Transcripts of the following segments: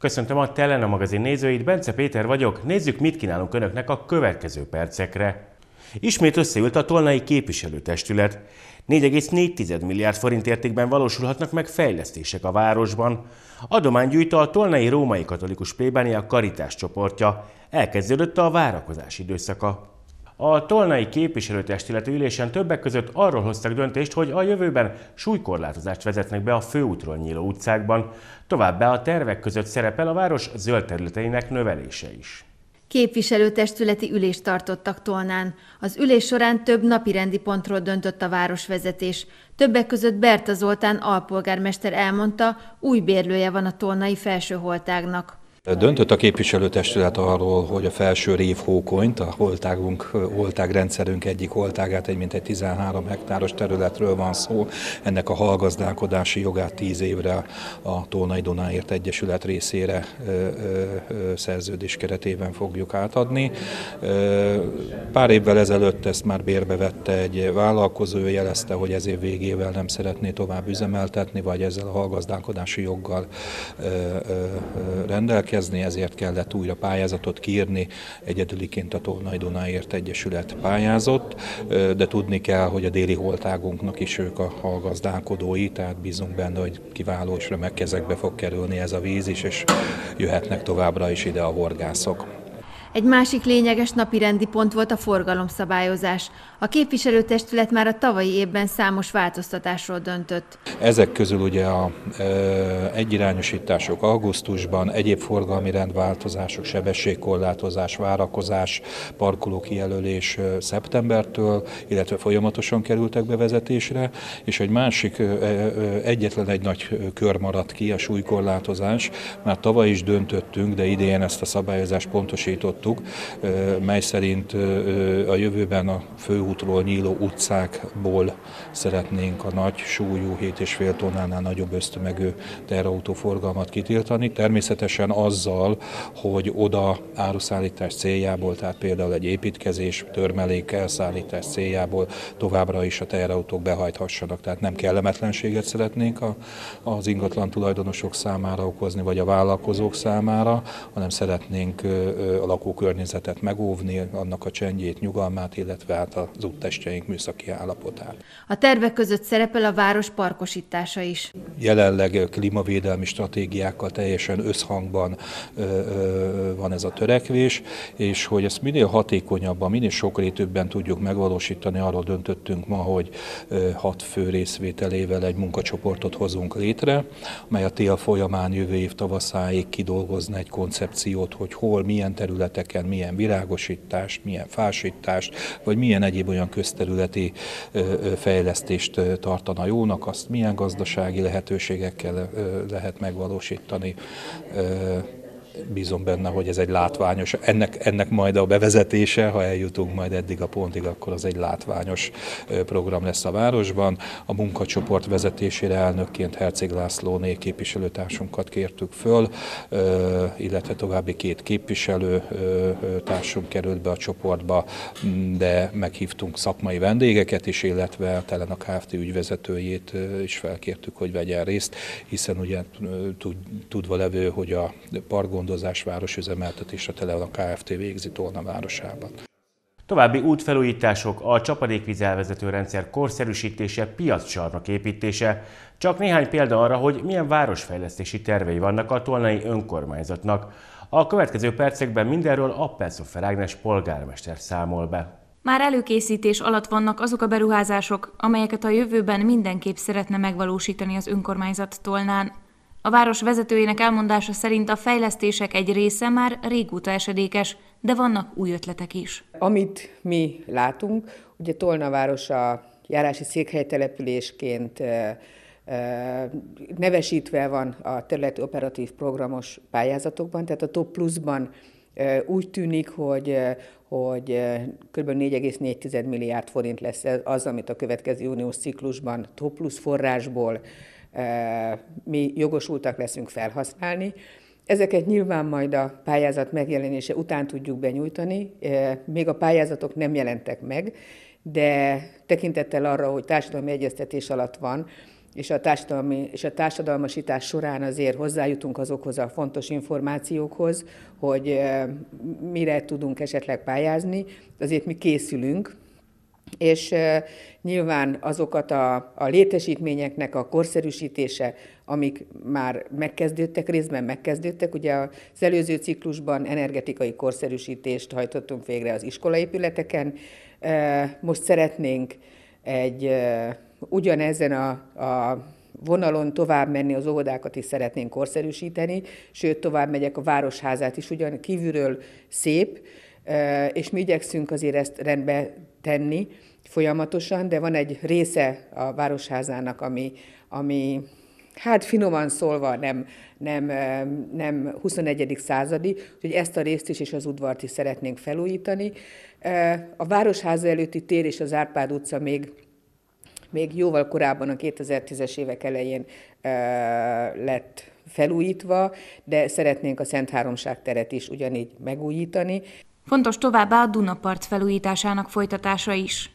Köszöntöm a Telena magazin nézőit, Bence Péter vagyok, nézzük mit kínálunk Önöknek a következő percekre. Ismét összeült a Tolnai képviselőtestület. 4,4 milliárd forint értékben valósulhatnak meg fejlesztések a városban. Adománygyűjtő a Tolnai Római Katolikus Plébánia Karitás csoportja. Elkezdődött a várakozás időszaka. A Tolnai képviselőtestület ülésen többek között arról hoztak döntést, hogy a jövőben súlykorlátozást vezetnek be a főútról nyíló utcákban, továbbá a tervek között szerepel a város zöld területeinek növelése is. Képviselőtestületi ülést tartottak Tolnán. Az ülés során több napirendi pontról döntött a városvezetés. Többek között Berta Zoltán alpolgármester elmondta, új bérlője van a tolnai felsőholtágnak. Döntött a képviselőtestület arról, hogy a felső rév hókonyt, a holtágunk, holtágrendszerünk egyik holtágát, egy mintegy 13 hektáros területről van szó, ennek a hallgazdálkodási jogát 10 évre a Tolnai Dunáért Egyesület részére szerződés keretében fogjuk átadni. Pár évvel ezelőtt ezt már bérbe vette egy vállalkozó, jelezte, hogy ez év végével nem szeretné tovább üzemeltetni, vagy ezzel a hallgazdálkodási joggal rendelkezni rendelkezni, ezért kellett újra pályázatot kiírni. Egyedüliként a Tolnai Dunáért Egyesület pályázott, de tudni kell, hogy a déli holtágunknak is ők a hallgazdálkodói, tehát bízunk benne, hogy kiváló és remek kezekbe fog kerülni ez a víz is, és jöhetnek továbbra is ide a horgászok. Egy másik lényeges napirendi pont volt a forgalomszabályozás. A képviselőtestület már a tavalyi évben számos változtatásról döntött. Ezek közül ugye a e, egyirányosítások augusztusban, egyéb forgalmi rendváltozások, sebességkorlátozás, várakozás, parkoló kijelölés szeptembertől, illetve folyamatosan kerültek bevezetésre, és egy másik, e, egyetlen egy nagy kör maradt ki, a súlykorlátozás. Már tavaly is döntöttünk, de idén ezt a szabályozást pontosított javasoltuk, mely szerint a jövőben a főútról nyíló utcákból szeretnénk a nagy súlyú 7,5 tonnánál nagyobb ösztömegű forgalmat kitiltani. Természetesen azzal, hogy oda áruszállítás céljából, tehát például egy építkezés, törmelék elszállítás céljából továbbra is a teherautók behajthassanak. Tehát nem kellemetlenséget szeretnénk a, az ingatlan tulajdonosok számára okozni, vagy a vállalkozók számára, hanem szeretnénk a lakó lakókörnyezetet megóvni, annak a csendjét, nyugalmát, illetve hát az úttestjeink műszaki állapotát. A tervek között szerepel a város parkosítása is. Jelenleg klímavédelmi stratégiákkal teljesen összhangban van ez a törekvés, és hogy ezt minél hatékonyabban, minél sokrétűbben tudjuk megvalósítani, arról döntöttünk ma, hogy hat fő részvételével egy munkacsoportot hozunk létre, mely a tél folyamán jövő év tavaszáig kidolgozna egy koncepciót, hogy hol, milyen területek területeken milyen virágosítást, milyen fásítást, vagy milyen egyéb olyan közterületi fejlesztést tartana jónak, azt milyen gazdasági lehetőségekkel lehet megvalósítani bízom benne, hogy ez egy látványos, ennek, ennek majd a bevezetése, ha eljutunk majd eddig a pontig, akkor az egy látványos program lesz a városban. A munkacsoport vezetésére elnökként Herceg Lászlóné képviselőtársunkat kértük föl, illetve további két képviselő társunk került be a csoportba, de meghívtunk szakmai vendégeket is, illetve a Telena Kft. ügyvezetőjét is felkértük, hogy vegyen részt, hiszen ugye tudva levő, hogy a pargond gondozás városüzemeltetés a Kft. végzi Tolna városában. További útfelújítások, a csapadékvíz elvezető rendszer korszerűsítése, piaccsarnok építése, csak néhány példa arra, hogy milyen városfejlesztési tervei vannak a tolnai önkormányzatnak. A következő percekben mindenről Appelszoffer Ágnes polgármester számol be. Már előkészítés alatt vannak azok a beruházások, amelyeket a jövőben mindenképp szeretne megvalósítani az önkormányzat Tolnán. A város vezetőjének elmondása szerint a fejlesztések egy része már régóta esedékes, de vannak új ötletek is. Amit mi látunk, ugye Tolna város a járási székhelytelepülésként nevesítve van a területi operatív programos pályázatokban, tehát a Top Plusban úgy tűnik, hogy, hogy kb. 4,4 milliárd forint lesz az, amit a következő uniós ciklusban Top Plus forrásból mi jogosultak leszünk felhasználni. Ezeket nyilván majd a pályázat megjelenése után tudjuk benyújtani, még a pályázatok nem jelentek meg, de tekintettel arra, hogy társadalmi egyeztetés alatt van, és a, társadalmi, és a társadalmasítás során azért hozzájutunk azokhoz a fontos információkhoz, hogy mire tudunk esetleg pályázni, azért mi készülünk, és nyilván azokat a, a létesítményeknek a korszerűsítése, amik már megkezdődtek, részben megkezdődtek. Ugye az előző ciklusban energetikai korszerűsítést hajtottunk végre az iskolaépületeken. Most szeretnénk egy ugyanezen a, a vonalon tovább menni, az óvodákat is szeretnénk korszerűsíteni, sőt, tovább megyek a városházát is, ugyan kívülről szép, és mi igyekszünk azért ezt rendbe tenni folyamatosan, de van egy része a városházának, ami, ami hát finoman szólva nem, nem, nem 21. századi, úgyhogy ezt a részt is és az udvart is szeretnénk felújítani. A Városháza előtti tér és az Árpád utca még még jóval korábban, a 2010-es évek elején lett felújítva, de szeretnénk a Szent Háromság teret is ugyanígy megújítani. Fontos továbbá a Dunapart felújításának folytatása is.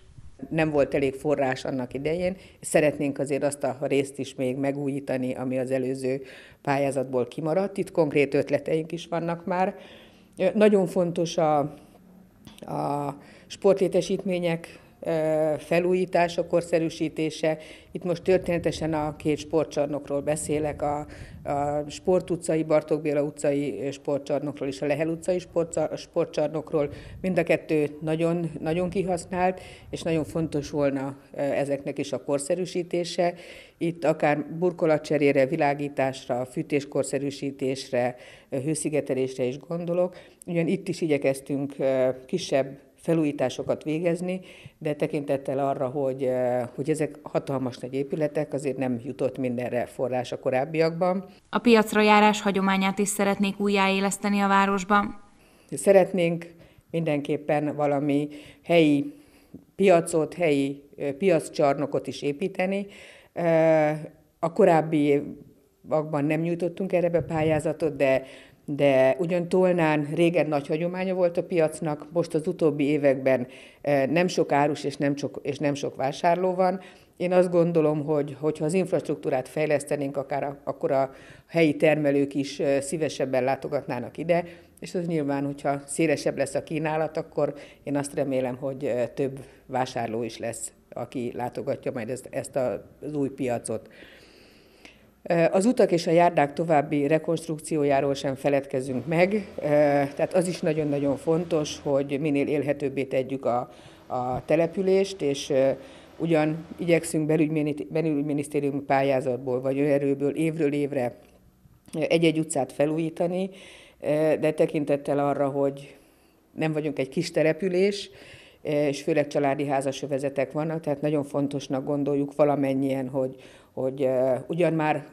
Nem volt elég forrás annak idején, szeretnénk azért azt a részt is még megújítani, ami az előző pályázatból kimaradt. Itt konkrét ötleteink is vannak már. Nagyon fontos a, a sportlétesítmények felújítása, korszerűsítése. Itt most történetesen a két sportcsarnokról beszélek, a, a Sport utcai, Bartók Béla utcai sportcsarnokról és a Lehel utcai sportcsarnokról. Mind a kettő nagyon, nagyon kihasznált, és nagyon fontos volna ezeknek is a korszerűsítése. Itt akár burkolatcserére, világításra, fűtéskorszerűsítésre, hőszigetelésre is gondolok. Ugyan itt is igyekeztünk kisebb felújításokat végezni, de tekintettel arra, hogy, eh, hogy ezek hatalmas nagy épületek, azért nem jutott mindenre forrás a korábbiakban. A piacra járás hagyományát is szeretnék újjáéleszteni a városban. Szeretnénk mindenképpen valami helyi piacot, helyi eh, piaccsarnokot is építeni. Eh, a korábbi években nem nyújtottunk erre be pályázatot, de de ugyan Tolnán régen nagy hagyománya volt a piacnak, most az utóbbi években eh, nem sok árus és nem sok, és nem sok vásárló van. Én azt gondolom, hogy hogyha az infrastruktúrát fejlesztenénk, akár akkor a helyi termelők is eh, szívesebben látogatnának ide, és az nyilván, hogyha szélesebb lesz a kínálat, akkor én azt remélem, hogy eh, több vásárló is lesz, aki látogatja majd ezt, ezt az új piacot. Az utak és a járdák további rekonstrukciójáról sem feledkezünk meg, tehát az is nagyon-nagyon fontos, hogy minél élhetőbbé tegyük a, a települést, és ugyan igyekszünk belügyminisztériumi pályázatból vagy erőből évről évre egy-egy utcát felújítani, de tekintettel arra, hogy nem vagyunk egy kis település, és főleg családi házasövezetek vannak, tehát nagyon fontosnak gondoljuk valamennyien, hogy, hogy ugyan már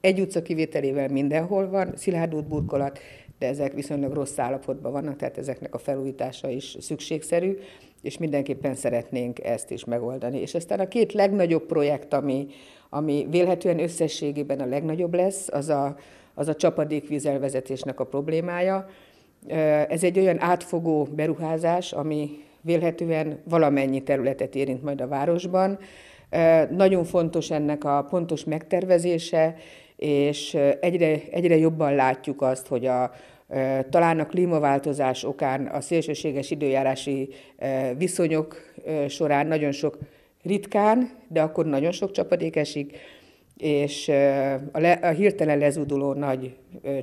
egy utca kivételével mindenhol van szilárd útburkolat, de ezek viszonylag rossz állapotban vannak, tehát ezeknek a felújítása is szükségszerű, és mindenképpen szeretnénk ezt is megoldani. És aztán a két legnagyobb projekt, ami, ami vélhetően összességében a legnagyobb lesz, az a, az a csapadékvízelvezetésnek a problémája. Ez egy olyan átfogó beruházás, ami vélhetően valamennyi területet érint majd a városban. Nagyon fontos ennek a pontos megtervezése, és egyre, egyre jobban látjuk azt, hogy a, talán a klímaváltozás okán a szélsőséges időjárási viszonyok során nagyon sok ritkán, de akkor nagyon sok csapadék esik, és a, le, a hirtelen lezuduló nagy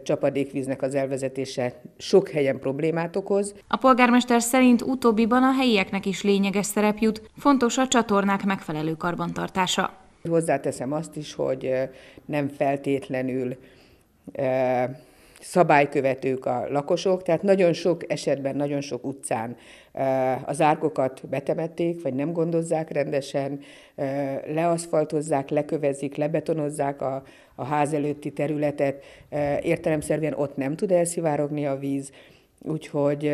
csapadékvíznek az elvezetése sok helyen problémát okoz. A polgármester szerint utóbbiban a helyieknek is lényeges szerep jut, fontos a csatornák megfelelő karbantartása. Hozzáteszem azt is, hogy nem feltétlenül szabálykövetők a lakosok, tehát nagyon sok esetben, nagyon sok utcán az árkokat betemették, vagy nem gondozzák rendesen, leaszfaltozzák, lekövezik, lebetonozzák a, a ház előtti területet, értelemszerűen ott nem tud elszivárogni a víz, úgyhogy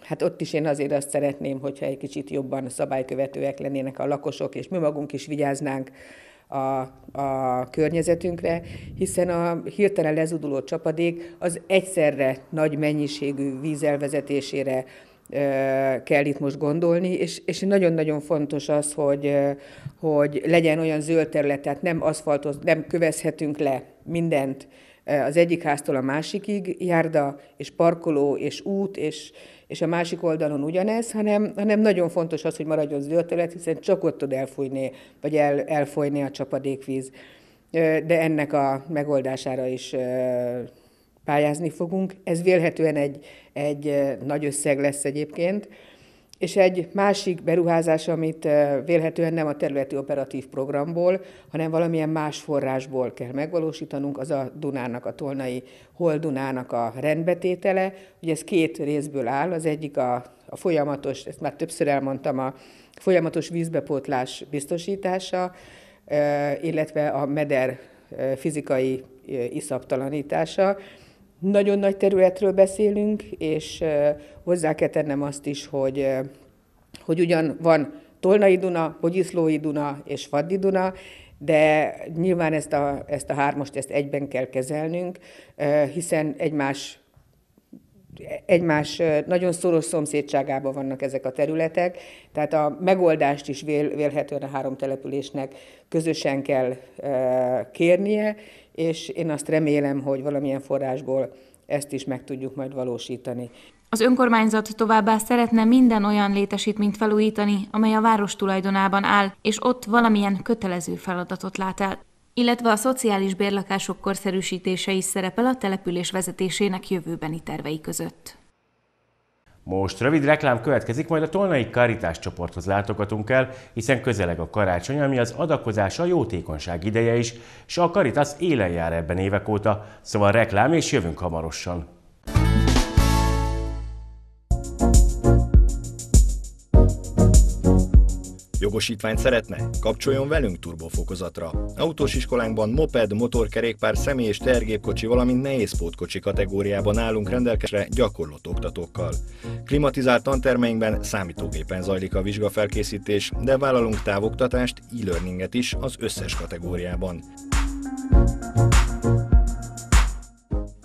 hát ott is én azért azt szeretném, hogyha egy kicsit jobban szabálykövetőek lennének a lakosok, és mi magunk is vigyáznánk a, a környezetünkre, hiszen a hirtelen lezuduló csapadék az egyszerre nagy mennyiségű vízelvezetésére kell itt most gondolni, és, és nagyon-nagyon fontos az, hogy, hogy legyen olyan zöld terület, tehát nem aszfaltoz, nem kövezhetünk le mindent az egyik háztól a másikig, járda és parkoló és út, és, és a másik oldalon ugyanez, hanem, hanem nagyon fontos az, hogy maradjon zöld terület, hiszen csak ott tud elfújni, vagy el, elfolyni a csapadékvíz. De ennek a megoldására is pályázni fogunk. Ez vélhetően egy, egy nagy összeg lesz egyébként. És egy másik beruházás, amit vélhetően nem a területi operatív programból, hanem valamilyen más forrásból kell megvalósítanunk, az a Dunának, a Tolnai Holdunának a rendbetétele. Ugye ez két részből áll, az egyik a, a folyamatos, ezt már többször elmondtam, a folyamatos vízbepótlás biztosítása, illetve a meder fizikai iszaptalanítása. Nagyon nagy területről beszélünk, és hozzá kell tennem azt is, hogy, hogy ugyan van Tolnai Duna, Bogyiszlói Duna és Faddi Duna, de nyilván ezt a, ezt a hármast ezt egyben kell kezelnünk, hiszen egymás egymás nagyon szoros szomszédságában vannak ezek a területek, tehát a megoldást is vél, vélhetően a három településnek közösen kell kérnie, és én azt remélem, hogy valamilyen forrásból ezt is meg tudjuk majd valósítani. Az önkormányzat továbbá szeretne minden olyan létesítményt felújítani, amely a város tulajdonában áll, és ott valamilyen kötelező feladatot lát el illetve a szociális bérlakások korszerűsítése is szerepel a település vezetésének jövőbeni tervei között. Most rövid reklám következik, majd a Tolnai Karitás csoporthoz látogatunk el, hiszen közeleg a karácsony, ami az adakozás a jótékonyság ideje is, és a Karitas élen jár ebben évek óta, szóval reklám és jövünk hamarosan. Jogosítványt szeretne? Kapcsoljon velünk turbofokozatra. Autós iskolánkban moped, motorkerékpár, személy és tergépkocsi, valamint nehézpótkocsi kategóriában állunk rendelkezésre gyakorlott oktatókkal. Klimatizált tantermeinkben számítógépen zajlik a vizsgafelkészítés, de vállalunk távoktatást, e-learninget is az összes kategóriában.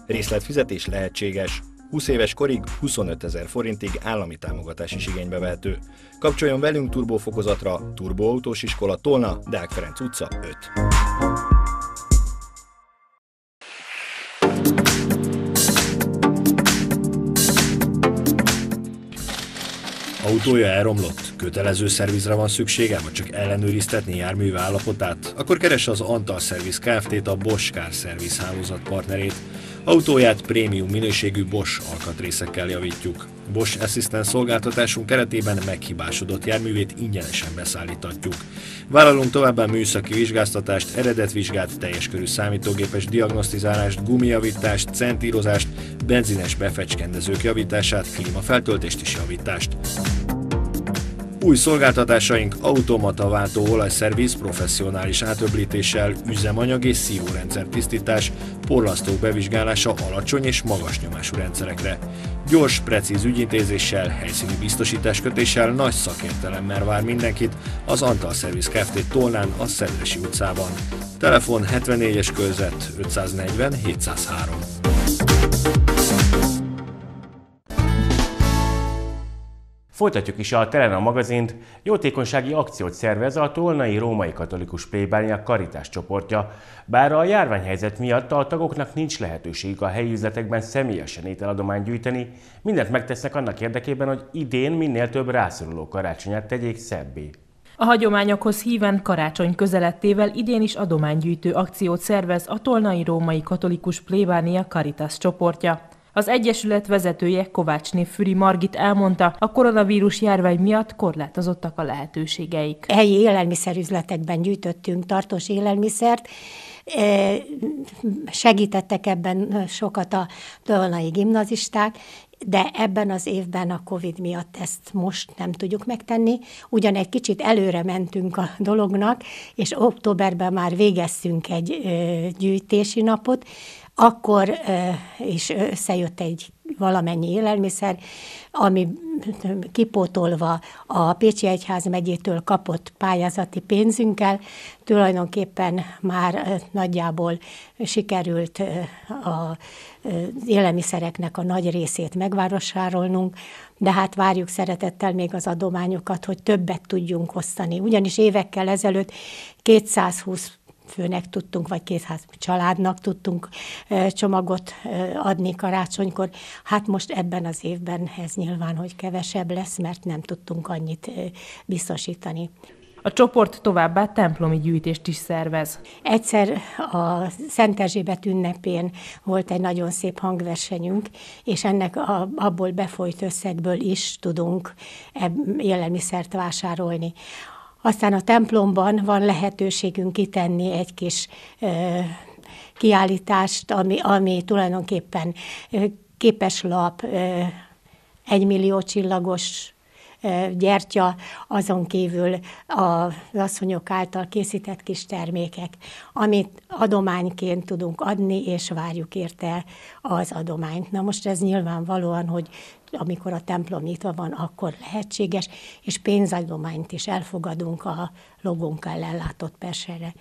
Részletfizetés lehetséges. 20 éves korig 25 ezer forintig állami támogatás is igénybe vehető. Kapcsoljon velünk turbófokozatra, Turboautós iskola Tolna, Deák Ferenc utca 5. Autója elromlott? Kötelező szervizre van szüksége, vagy csak ellenőriztetni járműve állapotát? Akkor keresse az Antal Service Kft-t, a Bosch Car Service hálózat partnerét. Autóját prémium minőségű Bosch alkatrészekkel javítjuk. Bosch Assistant szolgáltatásunk keretében meghibásodott járművét ingyenesen beszállítatjuk. Vállalunk továbbá műszaki vizsgáztatást, eredetvizsgát, teljes körű számítógépes diagnosztizálást, gumijavítást, centírozást, benzines befecskendezők javítását, klímafeltöltést és javítást. Új szolgáltatásaink automata váltó olajszerviz professzionális átöblítéssel, üzemanyag és szívórendszer tisztítás, porlasztók bevizsgálása alacsony és magas nyomású rendszerekre. Gyors, precíz ügyintézéssel, helyszíni biztosításkötéssel, nagy szakértelemmel vár mindenkit az Antal Service Kft. Tolnán a Szedresi utcában. Telefon 74-es körzet 540 703. Folytatjuk is a Telena magazint. Jótékonysági akciót szervez a Tolnai Római Katolikus Plébánia Karitás csoportja. Bár a járványhelyzet miatt a tagoknak nincs lehetőség a helyi üzletekben személyesen ételadományt gyűjteni, mindent megtesznek annak érdekében, hogy idén minél több rászoruló karácsonyát tegyék szebbé. A hagyományokhoz híven karácsony közelettével idén is adománygyűjtő akciót szervez a Tolnai Római Katolikus Plébánia Caritas csoportja. Az Egyesület vezetője Kovácsné Füri Margit elmondta, a koronavírus járvány miatt korlátozottak a lehetőségeik. Helyi élelmiszerüzletekben gyűjtöttünk tartós élelmiszert, e, segítettek ebben sokat a dolnai gimnazisták, de ebben az évben a Covid miatt ezt most nem tudjuk megtenni. Ugyan egy kicsit előre mentünk a dolognak, és októberben már végeztünk egy gyűjtési napot, akkor is összejött egy valamennyi élelmiszer, ami kipótolva a Pécsi Egyház megyétől kapott pályázati pénzünkkel, tulajdonképpen már nagyjából sikerült a élelmiszereknek a nagy részét megvásárolnunk, de hát várjuk szeretettel még az adományokat, hogy többet tudjunk osztani. Ugyanis évekkel ezelőtt 220 főnek tudtunk, vagy két ház családnak tudtunk csomagot adni karácsonykor. Hát most ebben az évben ez nyilván, hogy kevesebb lesz, mert nem tudtunk annyit biztosítani. A csoport továbbá templomi gyűjtést is szervez. Egyszer a Szent Erzsébet ünnepén volt egy nagyon szép hangversenyünk, és ennek a, abból befolyt összegből is tudunk élelmiszert vásárolni. Aztán a templomban van lehetőségünk kitenni egy kis kiállítást, ami, ami tulajdonképpen képeslap, egymillió csillagos gyertya, azon kívül az asszonyok által készített kis termékek, amit adományként tudunk adni, és várjuk érte az adományt. Na most ez nyilvánvalóan, hogy amikor a templom nyitva van, akkor lehetséges, és pénzadományt is elfogadunk a logónkkal ellátott persere.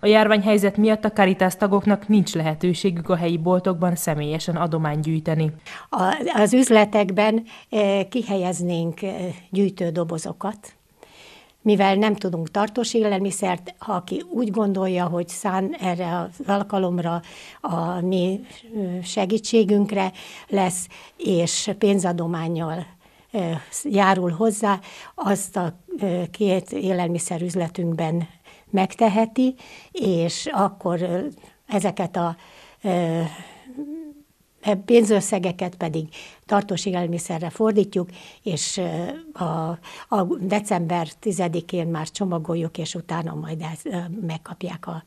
A járványhelyzet miatt a Caritas tagoknak nincs lehetőségük a helyi boltokban személyesen adományt gyűjteni. A, az üzletekben eh, kihelyeznénk eh, gyűjtődobozokat, mivel nem tudunk tartós élelmiszert, ha aki úgy gondolja, hogy szán erre az alkalomra a mi segítségünkre lesz, és pénzadományjal járul hozzá, azt a két élelmiszerüzletünkben megteheti, és akkor ezeket a E pénzösszegeket pedig tartós élelmiszerre fordítjuk, és a, a december 10-én már csomagoljuk, és utána majd megkapják a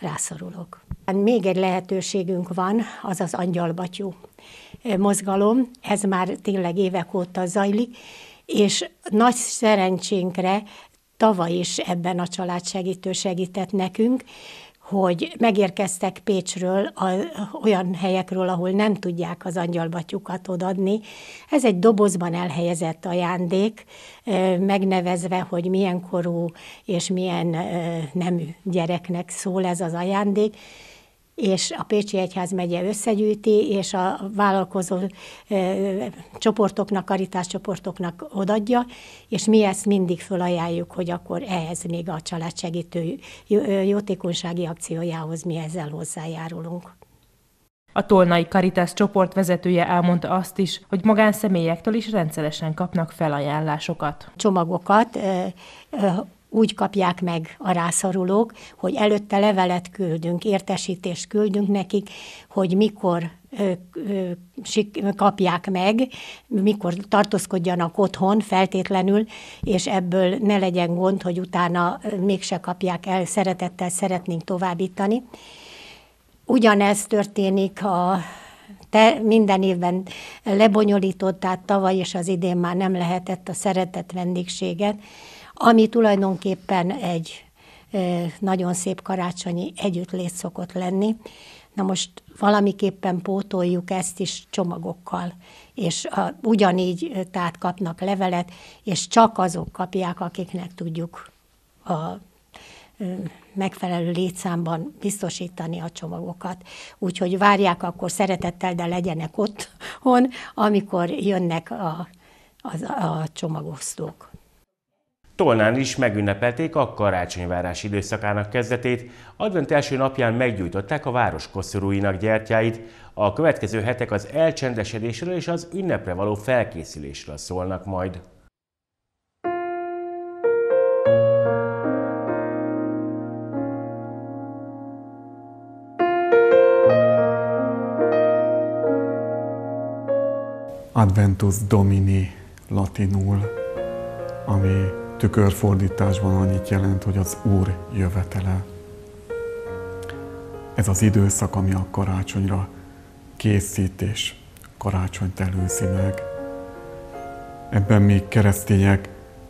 rászorulók. Még egy lehetőségünk van, az az angyalbatyú mozgalom, ez már tényleg évek óta zajlik, és nagy szerencsénkre tavaly is ebben a családsegítő segített nekünk, hogy megérkeztek Pécsről, a, olyan helyekről, ahol nem tudják az angyalbatyukat odadni. Ez egy dobozban elhelyezett ajándék, megnevezve, hogy milyen korú és milyen nemű gyereknek szól ez az ajándék, és a Pécsi Egyház megye összegyűjti, és a vállalkozó e, csoportoknak, karitás csoportoknak odadja, és mi ezt mindig felajánljuk, hogy akkor ehhez még a családsegítő jótékonysági akciójához mi ezzel hozzájárulunk. A Tolnai Karitas csoport vezetője elmondta azt is, hogy magánszemélyektől is rendszeresen kapnak felajánlásokat. Csomagokat úgy kapják meg a rászorulók, hogy előtte levelet küldünk, értesítést küldünk nekik, hogy mikor kapják meg, mikor tartózkodjanak otthon feltétlenül, és ebből ne legyen gond, hogy utána mégse kapják el, szeretettel szeretnénk továbbítani. Ugyanez történik a te minden évben lebonyolított, tehát tavaly és az idén már nem lehetett a szeretett vendégséget, ami tulajdonképpen egy nagyon szép karácsonyi együttlét szokott lenni. Na most valamiképpen pótoljuk ezt is csomagokkal, és a, ugyanígy tehát kapnak levelet, és csak azok kapják, akiknek tudjuk a megfelelő létszámban biztosítani a csomagokat. Úgyhogy várják akkor szeretettel, de legyenek ott, hon, amikor jönnek a, a, a csomagosztók. Tolnán is megünnepelték a karácsonyvárás időszakának kezdetét, advent első napján meggyújtották a város koszorúinak gyertyáit, a következő hetek az elcsendesedésről és az ünnepre való felkészülésről szólnak majd. Adventus Domini latinul, ami tükörfordításban annyit jelent, hogy az Úr jövetele. Ez az időszak, ami a karácsonyra készít és karácsonyt előzi meg. Ebben mi keresztények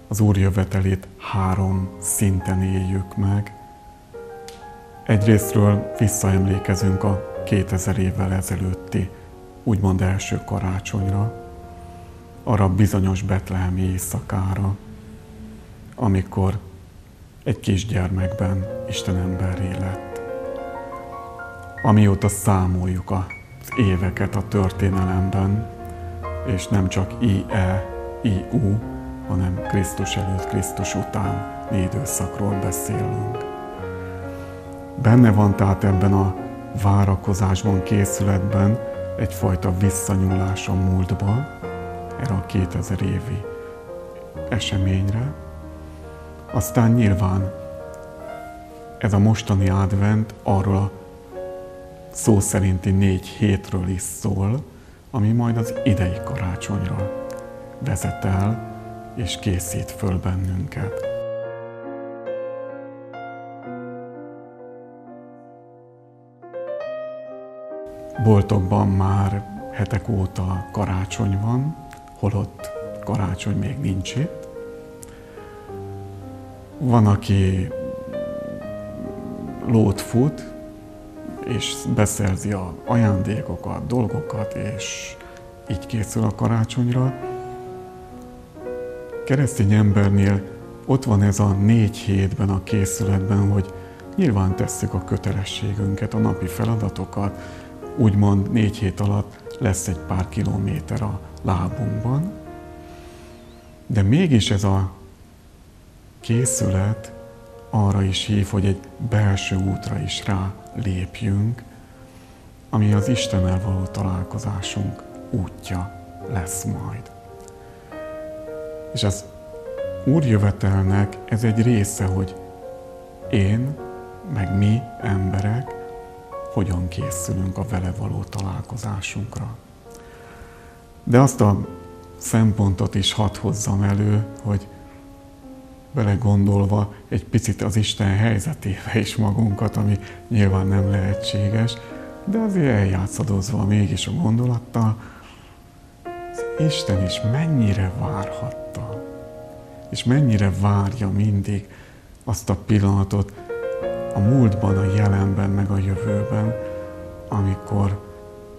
az Úr jövetelét három szinten éljük meg. Egyrésztről visszaemlékezünk a 2000 évvel ezelőtti úgymond első karácsonyra, arra bizonyos betlehemi éjszakára, amikor egy kisgyermekben Isten emberré lett. Amióta számoljuk az éveket a történelemben, és nem csak I-E, I-U, hanem Krisztus előtt, Krisztus után időszakról beszélünk. Benne van tehát ebben a várakozásban, készületben egyfajta visszanyúlás a múltba, erre a 2000 évi eseményre. Aztán nyilván ez a mostani advent arról a szó szerinti négy hétről is szól, ami majd az idei karácsonyra vezet el és készít föl bennünket. Boltokban már hetek óta karácsony van, holott karácsony még nincs itt. Van, aki lót fut, és beszerzi a ajándékokat, dolgokat, és így készül a karácsonyra. Keresztény embernél ott van ez a négy hétben a készületben, hogy nyilván tesszük a kötelességünket, a napi feladatokat, úgymond négy hét alatt lesz egy pár kilométer a lábunkban, de mégis ez a készület arra is hív, hogy egy belső útra is rá lépjünk, ami az Istennel való találkozásunk útja lesz majd. És az úrjövetelnek ez egy része, hogy én, meg mi emberek hogyan készülünk a vele való találkozásunkra. De azt a szempontot is hadd hozzam elő, hogy belegondolva egy picit az Isten helyzetébe is magunkat, ami nyilván nem lehetséges, de azért eljátszadozva mégis a gondolattal, az Isten is mennyire várhatta, és mennyire várja mindig azt a pillanatot a múltban, a jelenben, meg a jövőben, amikor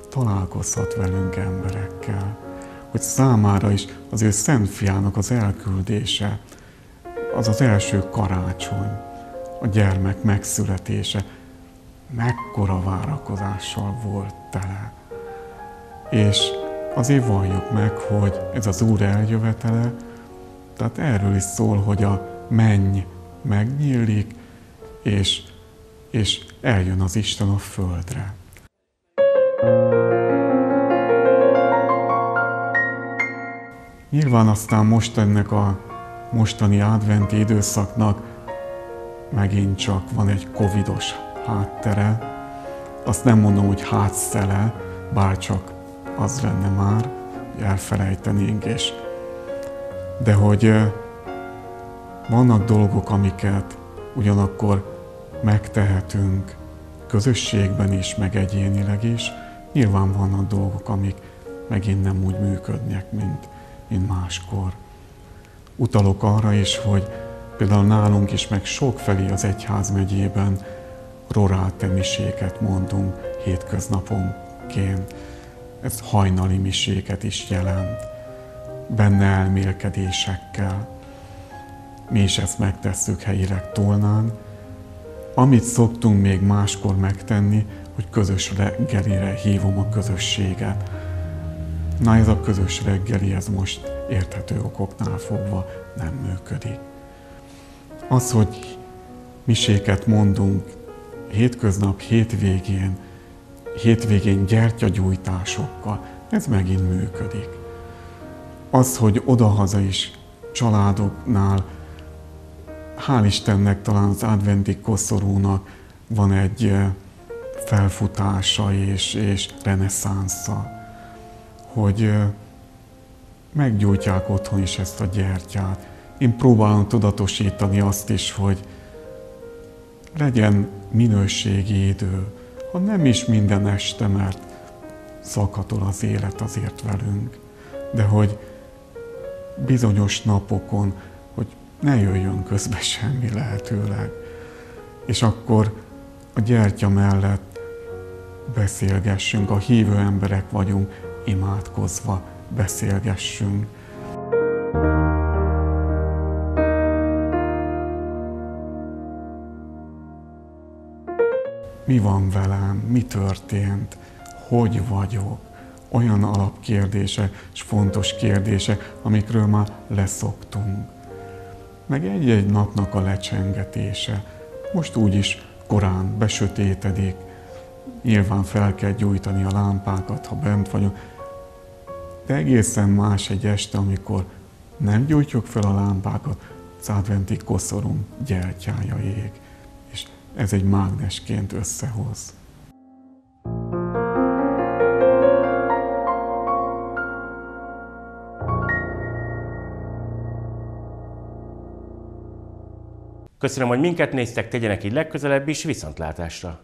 találkozhat velünk emberekkel, hogy számára is az ő szent fiának az elküldése, az az első karácsony, a gyermek megszületése, mekkora várakozással volt tele. És azért valljuk meg, hogy ez az Úr eljövetele, tehát erről is szól, hogy a menny megnyílik, és, és eljön az Isten a földre. Nyilván aztán most ennek a mostani adventi időszaknak megint csak van egy covidos háttere. Azt nem mondom, hogy hátszele, bár csak az lenne már, hogy elfelejtenénk, és de hogy vannak dolgok, amiket ugyanakkor megtehetünk közösségben is, meg egyénileg is. Nyilván vannak dolgok, amik megint nem úgy működnek, mint, mint máskor. Utalok arra is, hogy például nálunk is, meg sokfelé az egyház megyében roráte miséket mondunk hétköznaponként. Ez hajnali miséket is jelent, benne elmélkedésekkel. Mi is ezt megtesszük helyileg Tolnán. Amit szoktunk még máskor megtenni, hogy közös reggelire hívom a közösséget. Na ez a közös reggeli, ez most érthető okoknál fogva nem működik. Az, hogy miséket mondunk hétköznap, hétvégén, hétvégén gyertyagyújtásokkal, ez megint működik. Az, hogy odahaza is családoknál, hál' Istennek talán az adventi koszorúnak van egy felfutása és, és reneszánsza, hogy meggyújtják otthon is ezt a gyertyát. Én próbálom tudatosítani azt is, hogy legyen minőségi idő, ha nem is minden este, mert szakatol az élet azért velünk, de hogy bizonyos napokon, hogy ne jöjjön közbe semmi lehetőleg. És akkor a gyertya mellett beszélgessünk, a hívő emberek vagyunk, imádkozva beszélgessünk. Mi van velem, mi történt, hogy vagyok, olyan alapkérdése és fontos kérdése, amikről már leszoktunk. Meg egy-egy napnak a lecsengetése. Most úgyis korán besötétedik, nyilván fel kell gyújtani a lámpákat, ha bent vagyunk, de egészen más egy este, amikor nem gyújtjuk fel a lámpákat, az adventi koszorunk gyertyája ég, és ez egy mágnesként összehoz. Köszönöm, hogy minket néztek, tegyenek így legközelebb is, viszontlátásra!